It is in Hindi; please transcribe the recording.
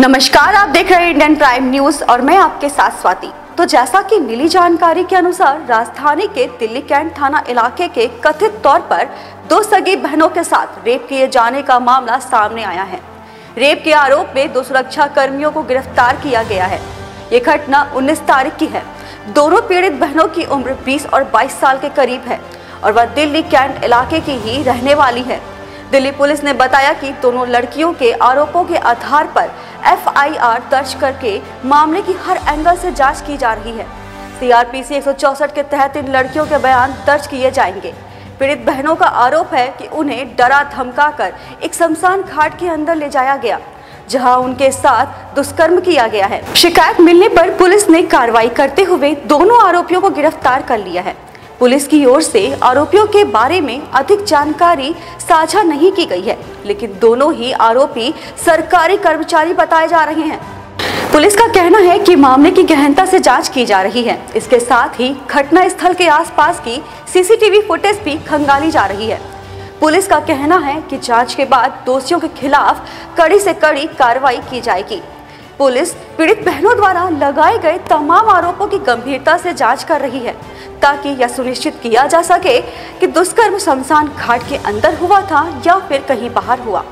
नमस्कार, आप देख रहे हैं इंडियन प्राइम न्यूज़ और मैं आपके साथ स्वाति। तो जैसा कि मिली जानकारी के अनुसार, राजधानी के दिल्ली कैंट थाना इलाके के कथित तौर पर दो सगी बहनों के साथ रेप किए जाने का मामला सामने आया है। रेप के आरोप में दो सुरक्षा कर्मियों को गिरफ़्तार किया गया है। ये घटना 19 तारीख की है। दोनों पीड़ित बहनों की उम्र 20 और 22 साल के करीब है और वह दिल्ली कैंट इलाके की ही रहने वाली है। दिल्ली पुलिस ने बताया कि दोनों लड़कियों के आरोपों के आधार पर एफआईआर दर्ज करके मामले की हर एंगल से जाँच की जा रही है। सीआरपीसी एक के तहत इन लड़कियों के बयान दर्ज किए जाएँगे। पीड़ित बहनों का आरोप है कि उन्हें डरा धमकाकर एक शमशान घाट के अंदर ले जाया गया, जहाँ उनके साथ दुष्कर्म किया गया है। शिकायत मिलने पर पुलिस ने कार्रवाई करते हुए दोनों आरोपियों को गिरफ़्तार कर लिया है। पुलिस की ओर से आरोपियों के बारे में अधिक जानकारी साझा नहीं की गई है, लेकिन दोनों ही आरोपी सरकारी कर्मचारी बताए जा रहे हैं। पुलिस का कहना है कि मामले की गहनता से जाँच की जा रही है। इसके साथ ही घटना स्थल के आसपास की सीसीटीवी फुटेज भी खंगाली जा रही है। पुलिस का कहना है कि जाँच के बाद दोषियों के खिलाफ कड़ी से कड़ी कार्रवाई की जाएगी। पुलिस पीड़ित बहनों द्वारा लगाए गए तमाम आरोपों की गंभीरता से जाँच कर रही है। ताकि यह सुनिश्चित किया जा सके कि दुष्कर्म शमशान घाट के अंदर हुआ था या फिर कहीं बाहर हुआ।